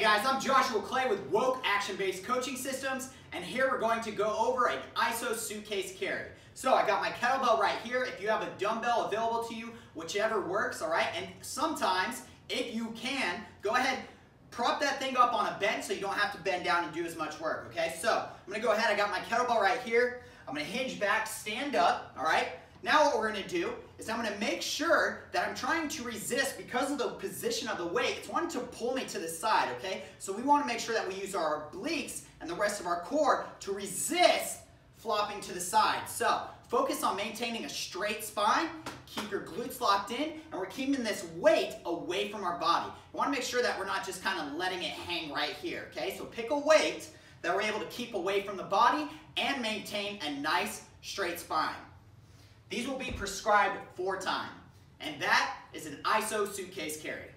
Guys, I'm Joshua Clay with Woke Action Based Coaching Systems, and here we're going to go over an ISO suitcase carry. So I got my kettlebell right here. If you have a dumbbell available to you, whichever works, all right? And sometimes, if you can, go ahead, prop that thing up on a bench so you don't have to bend down and do as much work, okay? So I'm gonna go ahead, I got my kettlebell right here. I'm gonna hinge back, stand up, all right? We're gonna do is I'm gonna make sure that I'm trying to resist because of the position of the weight. It's wanting to pull me to the side, okay? So we wanna make sure that we use our obliques and the rest of our core to resist flopping to the side. So focus on maintaining a straight spine, keep your glutes locked in, and we're keeping this weight away from our body. We wanna make sure that we're not just kind of letting it hang right here, okay? So pick a weight that we're able to keep away from the body and maintain a nice straight spine. These will be prescribed for time, and that is an ISO suitcase carry.